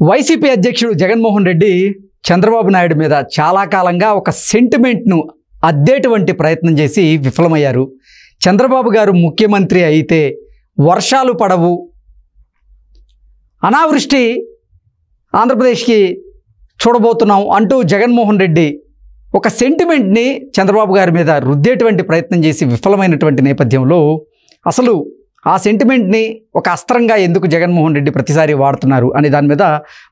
YCP అధ్యక్షుడు జగన్మోహన్ రెడ్డి చంద్రబాబు నాయుడు మీద చాలా కాలంగా ఒక సెంటిమెంట్ను అద్దేటువంటి ప్రయత్నం చేసి విఫలమయ్యారు. చంద్రబాబు గారు ముఖ్యమంత్రి అయితే వర్షాలు పడవు. అనావృష్టి ఆంధ్రప్రదేశ్కి చూడబోతున్నాం అంటూ జగన్మోహన్ రెడ్డి ఒక సెంటిమెంట్ని చంద్రబాబు గారి మీద రుద్దేటువంటి ప్రయత్నం చేసి విఫలమైనటువంటి నేపథ్యంలో అసలు ఆ సెంటిమెంట్ని ఒక అస్త్రంగా ఎందుకు జగన్మోహన్ రెడ్డి ప్రతిసారి వాడుతున్నారు అనే దాని మీద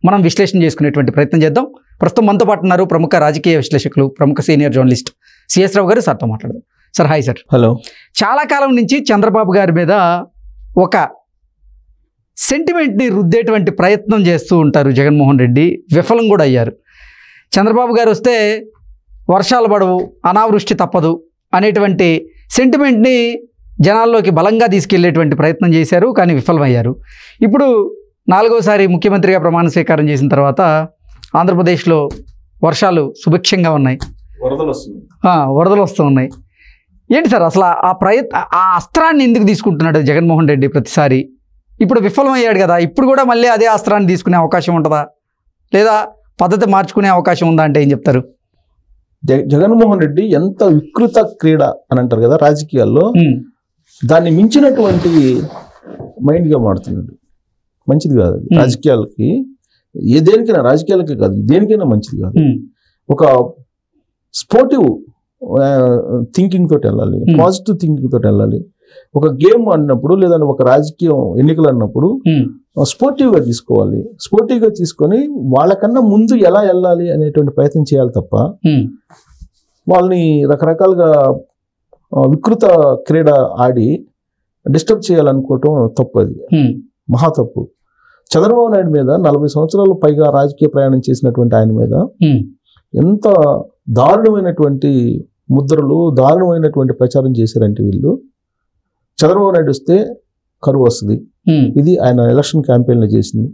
మనం విశ్లేషణ చేసుకునేటువంటి ప్రయత్నం చేద్దాం. ప్రస్తుతం మనతో పాటు ఉన్నారు ప్రముఖ రాజకీయ విశ్లేషకులు ప్రముఖ సీనియర్ జర్నలిస్ట్ సిఎస్ రావు గారు. సార్తో మాట్లాడదాం. Sir hi sir. హలో. చాలా కాలం నుంచి చంద్రబాబు గారి మీద ఒక సెంటిమెంట్ని రుద్దేటువంటి ప్రయత్నం చేస్తూ ఉంటారు జగన్మోహన్ రెడ్డి. విఫలం కూడా అయ్యారు. చంద్రబాబు గారు వస్తే వర్షాలు పడవు అనావృష్టి తప్పదు అనేటువంటి సెంటిమెంట్ని జనాల్లోకి బలంగా తీసుకెళ్ళేటువంటి ప్రయత్నం చేశారు కానీ విఫలమయ్యారు. ఇప్పుడు నాలుగోసారి ముఖ్యమంత్రిగా ప్రమాణ స్వీకారం చేసిన తర్వాత ఆంధ్రప్రదేశ్లో వర్షాలు సుభిక్షంగా ఉన్నాయి. వరదలు వస్తున్నాయి. ఆ, వరదలు వస్తూ ఉన్నాయి. ఏంటి సార్ అసలు ఆ- ప్రయత్ ఆ అస్త్రాన్ని ఎందుకు తీసుకుంటున్నాడు జగన్మోహన్ రెడ్డి ప్రతిసారి? ఇప్పుడు విఫలమయ్యాడు కదా ఇప్పుడు కూడా మళ్ళీ అదే అస్త్రాన్ని తీసుకునే అవకాశం ఉంటుందా? లేదా పద్ధతి మార్చుకునే అవకాశం ఉందా అంటే ఏం చెప్తారు? జగ- జగన్మోహన్ రెడ్డి ఎంత వికృత క్రీడ అని అంటారు కదా రాజకీయాల్లో. దాన్ని మించినటువంటి మైండ్గా మాడుతున్నాడు మంచిది కాదు అది. రాజకీయాలకి ఏ దేనికైనా రాజకీయాలకి కాదు దేనికైనా మంచిది కాదు. ఒక స్పోర్టివ్ థింకింగ్ తోటి వెళ్ళాలి. పాజిటివ్ థింకింగ్ తోటి వెళ్ళాలి. ఒక గేమ్ అన్నప్పుడు లేదా ఒక రాజకీయం ఎన్నికలు అన్నప్పుడు స్పోర్టివ్గా తీసుకోవాలి. స్పోర్టివ్గా తీసుకొని వాళ్ళకన్నా ముందు ఎలా వెళ్ళాలి అనేటువంటి ప్రయత్నం చేయాలి తప్ప వాళ్ళని రకరకాలుగా వికృత క్రీడ ఆడి డిస్టర్బ్ చేయాలనుకోవటం తప్పు అది మహా తప్పు. చంద్రబాబు నాయుడు మీద నలభై సంవత్సరాలు పైగా రాజకీయ ప్రయాణం చేసినటువంటి ఆయన మీద ఎంత దారుణమైనటువంటి ముద్రలు దారుణమైనటువంటి ప్రచారం చేశారంటే వీళ్ళు. చంద్రబాబు నాయుడు వస్తే కరువు వస్తుంది. ఇది ఆయన ఎలక్షన్ క్యాంపెయిన్లో చేసింది.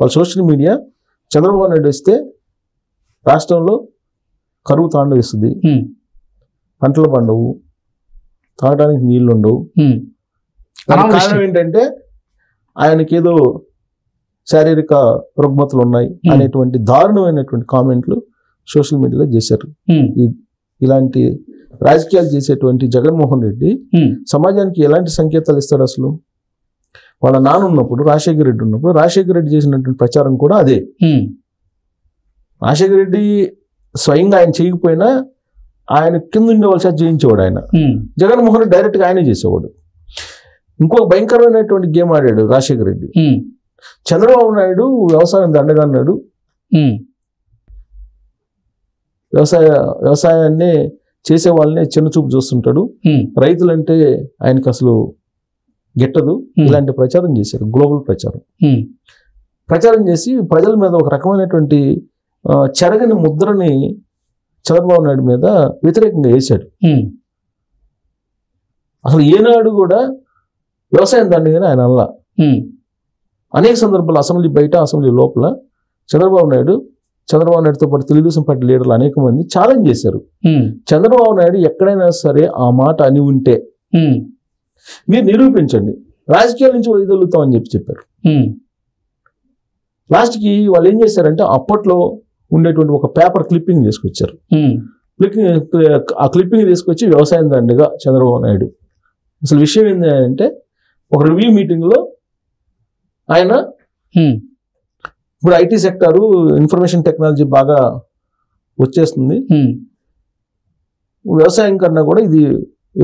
వాళ్ళ సోషల్ మీడియా చంద్రబాబు నాయుడు వస్తే రాష్ట్రంలో కరువు తాండవిస్తుంది. పంటలు పండవు. తాగడానికి నీళ్ళు ఉండవు ఉమ్. దానికి అనావృష్టి. కారణం ఏంటంటే ఆయనకేదో శారీరక రుగ్మతలు ఉన్నాయి. అనేటువంటి దారుణమైనటువంటి కామెంట్లు సోషల్ మీడియాలో చేశారు. ఇలాంటి రాజకీయాలు చేసేటువంటి జగన్మోహన్ రెడ్డి సమాజానికి ఎలాంటి సంకేతాలు ఇస్తాడు అసలు? వాళ్ళ నాన్న ఉన్నప్పుడు రాజశేఖర రెడ్డి ఉన్నప్పుడు రాజశేఖర రెడ్డి చేసినటువంటి ప్రచారం కూడా అదే. రాజశేఖర రెడ్డి స్వయంగా ఆయన చేయకపోయినా ఆయన కింద ఉండేవాళ్ళ చేత చేయించేవాడు ఆయన. జగన్మోహన్ రెడ్డి డైరెక్ట్గా ఆయనే చేసేవాడు. ఇంకొక భయంకరమైనటువంటి గేమ్ ఆడాడు రాజశేఖర రెడ్డి. చంద్రబాబు నాయుడు వ్యవసాయం దండగా అన్నాడు. ఉమ్, వ్యవసాయ వ్యవసాయాన్ని చేసే వాళ్ళని చిన్న చూపు చూస్తుంటాడు. రైతులంటే ఆయనకు అసలు గిట్టదు. ఇలాంటి ప్రచారం చేశారు. గ్లోబల్ ప్రచారం. ప్రచారం చేసి ప్రజల మీద ఒక రకమైనటువంటి చెరగని ముద్రని చంద్రబాబు నాయుడు మీద వ్యతిరేకంగా వేశాడు. అసలు ఏనాడు కూడా వ్యవసాయం దండగానే ఆయన అల్లా. అనేక సందర్భాలు అసెంబ్లీ బయట అసెంబ్లీ లోపల చంద్రబాబు నాయుడు చంద్రబాబు నాయుడుతో పాటు తెలుగుదేశం పార్టీ లీడర్లు అనేక మంది ఛాలెంజ్ చేశారు. చంద్రబాబు నాయుడు ఎక్కడైనా సరే ఆ మాట అని ఉంటే మీరు నిరూపించండి. రాజకీయాల నుంచి వైదొలుగుతామని చెప్పి చెప్పారు. లాస్ట్కి వాళ్ళు ఏం చేశారంటే అప్పట్లో ఉండేటువంటి ఒక పేపర్ క్లిప్పింగ్ తీసుకొచ్చారు. క్లిప్పింగ్ ఆ క్లిప్పింగ్ తీసుకొచ్చి వ్యవసాయం దండగా చంద్రబాబు నాయుడు. అసలు విషయం ఏంటంటే ఒక రివ్యూ మీటింగ్లో ఆయన ఇప్పుడు ఐటీ సెక్టారు ఇన్ఫర్మేషన్ టెక్నాలజీ బాగా వచ్చేస్తుంది. వ్యవసాయం కన్నా కూడా ఇది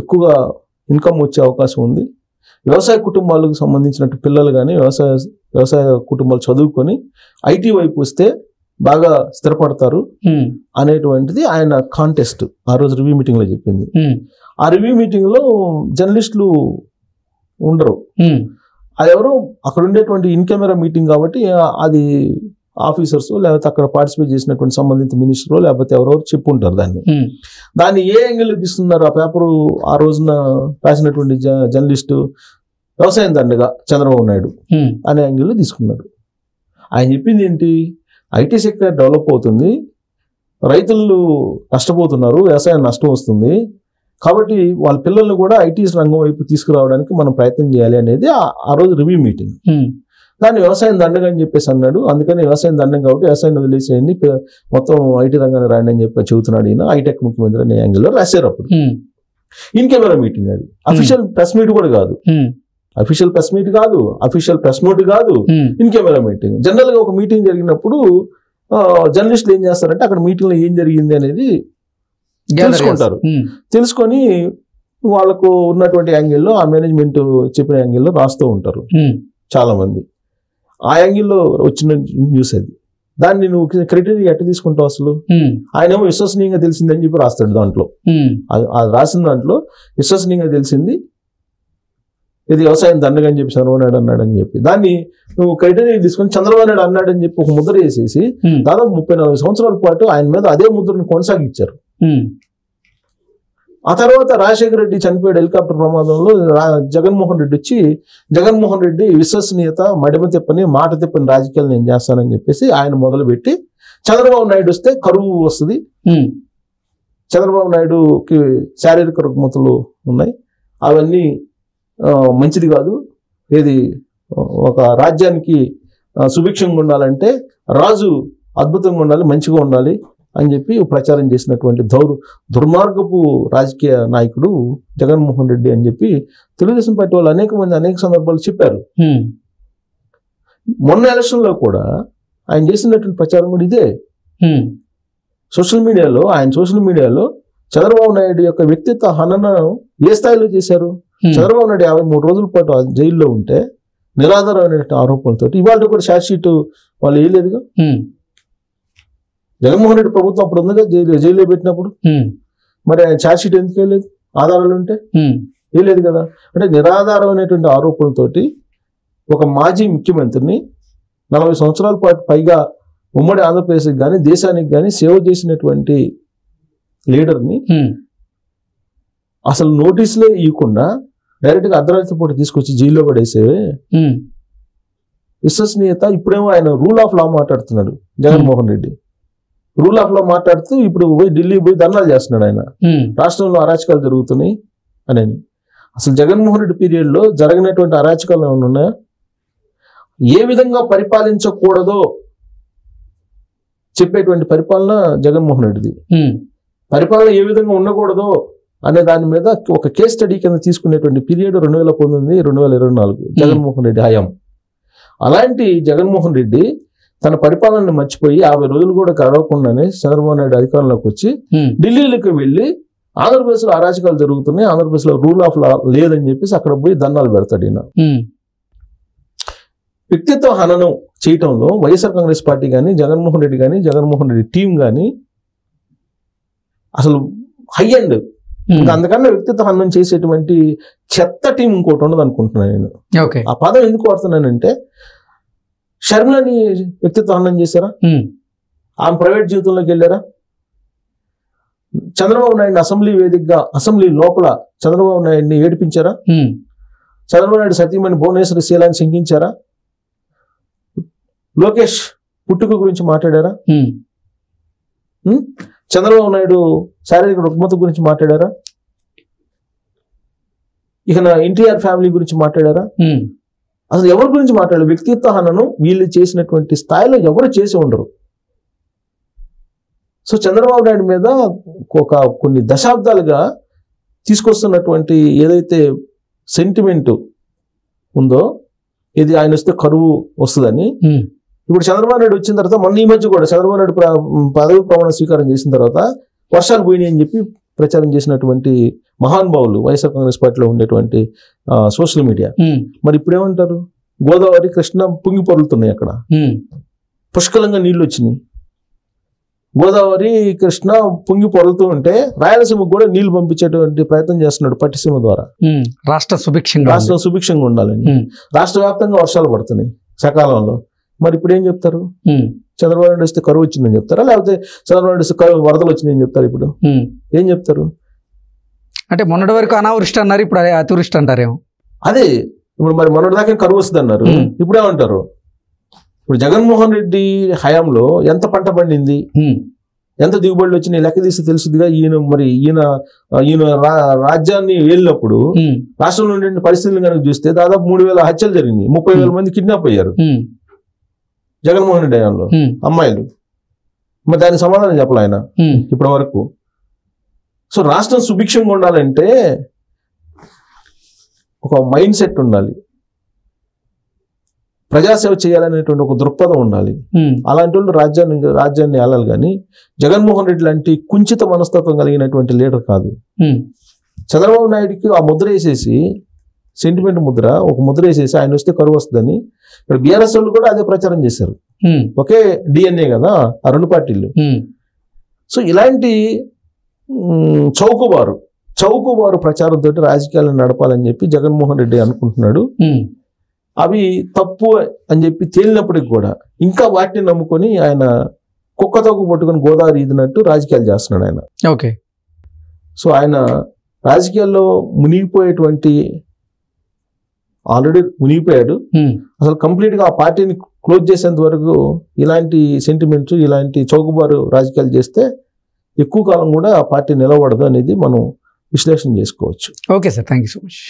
ఎక్కువగా ఇన్కమ్ వచ్చే అవకాశం ఉంది. వ్యవసాయ కుటుంబాలకు సంబంధించినట్టు పిల్లలు కానీ వ్యవసాయ వ్యవసాయ కుటుంబాలు చదువుకొని ఐటీ వైపు వస్తే బాగా స్థిరపడతారు అనేటువంటిది ఆయన కాంటెస్ట్ ఆ రోజు రివ్యూ మీటింగ్లో చెప్పింది. ఉమ్, ఆ రివ్యూ మీటింగ్లో జర్నలిస్టులు ఉండరు. ఉమ్, అది ఎవరు అక్కడ ఉండేటువంటి ఇన్ కెమెరా మీటింగ్ కాబట్టి అది ఆఫీసర్స్ లేకపోతే అక్కడ పార్టిసిపేట్ చేసినటువంటి సంబంధిత మినిస్టర్ లేకపోతే ఎవరెవరు చెప్పుంటారు దాన్ని. దాన్ని ఏ యాంగిల్ తీస్తున్నారు ఆ పేపరు ఆ రోజున రాసినటువంటి జర్నలిస్టు వ్యవసాయం దండగా చంద్రబాబు నాయుడు అనే యాంగిల్లో తీసుకున్నాడు. ఆయన చెప్పింది ఏంటి? ఐటీ సెక్టర్ డెవలప్ అవుతుంది. రైతులు నష్టపోతున్నారు. వ్యవసాయం నష్టం వస్తుంది. కాబట్టి వాళ్ళ పిల్లల్ని కూడా ఐటీ రంగం వైపు తీసుకురావడానికి మనం ప్రయత్నం చేయాలి అనేది ఆ- రోజు రివ్యూ మీటింగ్. దాన్ని వ్యవసాయం దండగా అని చెప్పేసి అన్నాడు. అందుకని వ్యవసాయం దండం కాబట్టి వ్యవసాయం వదిలేసేయండి. మొత్తం ఐటీ రంగాన్ని రాండి అని చెప్పి చెబుతున్నాడు ఈయన. హైటెక్ ముఖ్యమంత్రి అనే యాంగిల్లో రాశారు అప్పుడు. ఉమ్, ఇన్ కెమెరా మీటింగ్ అది. అఫీషియల్ ప్రెస్ మీట్ కూడా కాదు. అఫీషియల్ ప్రెస్ మీట్ కాదు. అఫీషియల్ ప్రెస్ నోట్ కాదు. ఇన్ కెమెరా మీటింగ్ జనరల్గా ఒక మీటింగ్ జరిగినప్పుడు జర్నలిస్టులు ఏం చేస్తారంటే అక్కడ మీటింగ్లో ఏం జరిగింది అనేది తెలుసుకుంటారు. ఉమ్, తెలుసుకొని వాళ్ళకు ఉన్నటువంటి యాంగిల్లో ఆ మేనేజ్మెంట్ చెప్పిన యాంగిల్లో రాస్తూ ఉంటారు. ఉమ్, చాలా మంది ఆ యాంగిల్లో వచ్చిన న్యూస్ అది. దాన్ని నువ్వు క్రైటీరియా ఎట్ట తీసుకుంటావు అసలు? ఉమ్, ఆయనేమో విశ్వసనీయంగా తెలిసిందని చెప్పి రాస్తాడు దాంట్లో. అది రాసిన దాంట్లో విశ్వసనీయంగా తెలిసింది ఇది వ్యవసాయం దండగా అని చెప్పి చంద్రబాబు నాయుడు అన్నాడు అని చెప్పి. దాన్ని నువ్వు క్రైటీరియా తీసుకొని చంద్రబాబు నాయుడు అన్నాడు అని చెప్పి ఒక ముద్ర వేసేసి దాదాపు ముప్పై నలభై సంవత్సరాల పాటు ఆయన మీద అదే ముద్రను కొనసాగించారు. ఆ తర్వాత రాజశేఖర రెడ్డి చనిపోయాడు హెలికాప్టర్ ప్రమాదంలో. జగన్మోహన్ రెడ్డి వచ్చి జగన్మోహన్ రెడ్డి విశ్వసనీయత మడిమ తిప్పని మాట తిప్పని రాజకీయాలు నేను చేస్తానని చెప్పేసి ఆయన మొదలుపెట్టి చంద్రబాబు నాయుడు వస్తే కరువు వస్తుంది. చంద్రబాబు నాయుడుకి శారీరక రుగ్మతలు ఉన్నాయి. అవన్నీ మంచిది కాదు. ఏది? ఒక రాజ్యానికి సుభిక్షంగా ఉండాలంటే రాజు అద్భుతంగా ఉండాలి మంచిగా ఉండాలి అని చెప్పి ప్రచారం చేసినటువంటి దౌరు దుర్మార్గపు రాజకీయ నాయకుడు జగన్మోహన్ రెడ్డి అని చెప్పి తెలుగుదేశం పార్టీ వాళ్ళు అనేక మంది అనేక సందర్భాలు చెప్పారు. మొన్న ఎలక్షన్లో కూడా ఆయన చేసినటువంటి ప్రచారం కూడా ఇదే. సోషల్ మీడియాలో ఆయన సోషల్ మీడియాలో చంద్రబాబు నాయుడు యొక్క వ్యక్తిత్వ హననం ఏ స్థాయిలో చేశారు? చంద్రబాబు నాయుడు యాభై మూడు రోజుల పాటు జైల్లో ఉంటే నిరాధారమైన ఆరోపణలతో ఇవాళ కూడా ఛార్జ్ షీట్ వాళ్ళు వేయలేదుగా? ఉమ్, జగన్మోహన్ రెడ్డి ప్రభుత్వం అప్పుడు ఉందిగా? జైలు జైల్లో పెట్టినప్పుడు? ఉమ్, మరి ఆయన ఛార్జ్ షీట్ ఎందుకు వేయలేదు? ఆధారాలు ఉంటే? వేయలేదు కదా? అంటే నిరాధారమైనటువంటి ఆరోపణలతోటి ఒక మాజీ ముఖ్యమంత్రిని నలభై సంవత్సరాల పాటు పైగా ఉమ్మడి ఆంధ్రప్రదేశ్కి కానీ దేశానికి కానీ సేవ చేసినటువంటి లీడర్ని అసలు నోటీసులే ఇవ్వకుండా డైరెక్ట్గా అర్ధరాత్రి పూట తీసుకొచ్చి జైల్లో పడేసేవే విశ్వసనీయత ఇప్పుడేమో ఆయన రూల్ ఆఫ్ లా మాట్లాడుతున్నాడు Jaganmohan Reddy. Rule of law మాట్లాడుతూ ఇప్పుడు పోయి ఢిల్లీ పోయి ధర్నాలు చేస్తున్నాడు ఆయన. రాష్ట్రంలో అరాచకాలు జరుగుతున్నాయి అని అసలు జగన్మోహన్ రెడ్డి పీరియడ్లో జరిగినటువంటి అరాచకాలు ఏమైనా ఉన్నాయా? ఏ విధంగా పరిపాలించకూడదో చెప్పేటువంటి పరిపాలన జగన్మోహన్ రెడ్డిది. పరిపాలన ఏ విధంగా ఉండకూడదో అనే దాని మీద ఒక కేస్ స్టడీ కింద తీసుకునేటువంటి పీరియడ్ రెండు వేల పంతొమ్మిది రెండు వేల ఇరవై నాలుగు జగన్మోహన్ రెడ్డి హయాం. అలాంటి జగన్మోహన్ రెడ్డి తన పరిపాలనను మర్చిపోయి యాభై రోజులు కూడా గడవకుండానే చంద్రబాబు నాయుడు అధికారంలోకి వచ్చి ఢిల్లీలోకి వెళ్ళి ఆంధ్రప్రదేశ్లో అరాచకాలు జరుగుతున్నాయి ఆంధ్రప్రదేశ్లో రూల్ ఆఫ్ లా లేదని చెప్పేసి అక్కడ పోయి దండాలు పెడతాడు ఈయన. వ్యక్తిత్వ హననం చేయటంలో వైఎస్ఆర్ కాంగ్రెస్ పార్టీ కానీ జగన్మోహన్ రెడ్డి కానీ జగన్మోహన్ రెడ్డి టీం కానీ అసలు హై అండ్ ఇంకా అంతకన్నా వ్యక్తిత్వ హననం చేసేటువంటి చెత్త టీం ఇంకోటి ఉండదు అనుకుంటున్నాను నేను. ఓకే. ఆ పదం ఎందుకు వాడుతున్నానంటే షర్మిలని వ్యక్తిత్వ హననం చేశారా? ఆమె ప్రైవేట్ జీవితంలోకి వెళ్ళారా? చంద్రబాబు నాయుడిని అసెంబ్లీ వేదికగా అసెంబ్లీ లోపల చంద్రబాబు నాయుడిని ఏడిపించారా? చంద్రబాబు నాయుడు సతీమణి భువనేశ్వరి శీలాన్ని శంకించారా? లోకేష్ పుట్టుక గురించి మాట్లాడారా? చంద్రబాబు నాయుడు శారీరక రుగ్మత గురించి మాట్లాడారా? ఇక నా ఎన్టీఆర్ ఫ్యామిలీ గురించి మాట్లాడారా? అసలు ఎవరి గురించి మాట్లాడారు? వ్యక్తిత్వ హననం వీళ్ళు చేసినటువంటి స్థాయిలో ఎవరు చేసి ఉండరు. సో చంద్రబాబు నాయుడు మీద ఒక కొన్ని దశాబ్దాలుగా తీసుకొస్తున్నటువంటి ఏదైతే సెంటిమెంట్ ఉందో ఇది ఆయన వస్తే కరువు వస్తుందని ఇప్పుడు చంద్రబాబు నాయుడు వచ్చిన తర్వాత మొన్న ఈ మధ్య కూడా చంద్రబాబు నాయుడు పదవి ప్రమాణ స్వీకారం చేసిన తర్వాత వర్షాలు పోయినాయి అని చెప్పి ప్రచారం చేసినటువంటి మహానుభావులు వైఎస్ఆర్ కాంగ్రెస్ పార్టీలో ఉండేటువంటి సోషల్ మీడియా. మరి ఇప్పుడు ఏమంటారు గోదావరి కృష్ణ పొంగి పొరులుతున్నాయి అక్కడ. పుష్కలంగా నీళ్ళు వచ్చినాయి. గోదావరి కృష్ణ పొంగి పొరులుతూ ఉంటే రాయలసీమకు కూడా నీళ్ళు పంపించేటువంటి ప్రయత్నం చేస్తున్నాడు పట్టిసీమ ద్వారా. రాష్ట్ర సుభిక్షంగా. రాష్ట్రం సుభిక్షంగా ఉండాలని. ఉమ్, రాష్ట్ర వ్యాప్తంగా వర్షాలు పడుతున్నాయి సకాలంలో. మరి ఇప్పుడు ఏం చెప్తారు? చంద్రబాబు నాయుడు వస్తే కరువు వచ్చిందని చెప్తారా? లేకపోతే చంద్రబాబు నాయుడు వస్తే కరువు వరదలు వచ్చినాయని చెప్తారు ఇప్పుడు. ఏం చెప్తారు? అంటే మొన్నటి వరకు అనావృష్టి అన్నారు ఇప్పుడు అదే అతివృష్టి అంటారేమో. అదే ఇప్పుడు మరి మొన్నటి దాకా కరువు వస్తుంది అన్నారు. ఇప్పుడేమంటారు ఇప్పుడు జగన్మోహన్ రెడ్డి హయాంలో ఎంత పంట పండింది? ఎంత దిగుబడులు వచ్చినాయి? లెక్క తీసి తెలుసుదిగా ఈయన మరి ఈయన ఈయన రాజ్యాన్ని వెళ్ళినప్పుడు రాష్ట్రంలో ఉండే పరిస్థితులు కనుక చూస్తే దాదాపు మూడు వేల హత్యలు జరిగినాయి. ముప్పై వేల మంది కిడ్నాప్ అయ్యారు. జగన్మోహన్ రెడ్డి హయాంలో అమ్మాయిలు. మరి దానికి సమాధానం చెప్పాలి ఆయన? ఇప్పటి వరకు. సో రాష్ట్రం సుభిక్షంగా ఉండాలంటే ఒక మైండ్ సెట్ ఉండాలి. ప్రజాసేవ చేయాలనేటువంటి ఒక దృక్పథం ఉండాలి. అలాంటి వాళ్ళు రాజ్యాన్ని రాజ్యాన్ని వెళ్ళాలి కానీ జగన్మోహన్ రెడ్డి లాంటి కుంచిత మనస్తత్వం కలిగినటువంటి లీడర్ కాదు. చంద్రబాబు నాయుడుకి ఆ ముద్ర వేసేసి సెంటిమెంట్ ముద్ర ఒక ముద్ర వేసేసి ఆయన వస్తే కరువు వస్తుందని. ఇక్కడ బీఆర్ఎస్ వాళ్ళు కూడా అదే ప్రచారం చేశారు. ఒకే డిఎన్ఏ కదా ఆ రెండు పార్టీలు. సో ఇలాంటి చౌకబారు చౌకబారు ప్రచారంతో రాజకీయాలను నడపాలని చెప్పి జగన్మోహన్ రెడ్డి అనుకుంటున్నాడు. అవి తప్పు అని చెప్పి తేలినప్పటికి కూడా ఇంకా వాటిని నమ్ముకొని ఆయన కుక్కతోకు పట్టుకొని గోదావరి ఈదినట్టు రాజకీయాలు చేస్తున్నాడు ఆయన. ఓకే. సో ఆయన రాజకీయాల్లో మునిగిపోయేటువంటి ఆల్రెడీ మునిగిపోయాడు. అసలు కంప్లీట్గా ఆ పార్టీని క్లోజ్ చేసేంత వరకు ఇలాంటి సెంటిమెంట్స్ ఇలాంటి చౌకబారు రాజకీయాలు చేస్తే ఎక్కువ కాలం కూడా ఆ పార్టీ నిలబడదు అనేది మనం విశ్లేషణ చేసుకోవచ్చు. Okay sir. Thank so much.